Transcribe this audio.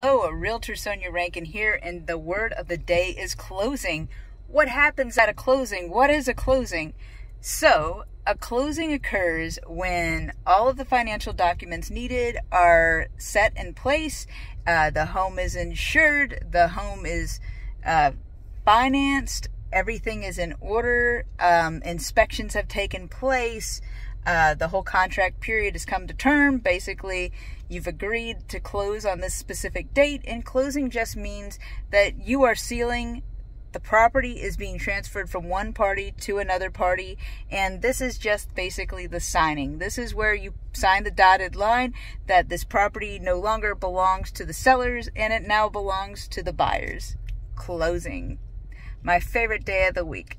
Oh, a realtor Sonja Rankin here, and the word of the day is closing. What happens at a closing? What is a closing? So, a closing occurs when all of the financial documents needed are set in place. Uh, the home is insured. The home is uh, financed. Everything is in order. Um, inspections have taken place. Uh, the whole contract period has come to term. Basically, you've agreed to close on this specific date, and closing just means that you are sealing the property is being transferred from one party to another party, and this is just basically the signing. This is where you sign the dotted line that this property no longer belongs to the sellers and it now belongs to the buyers. Closing. My favorite day of the week.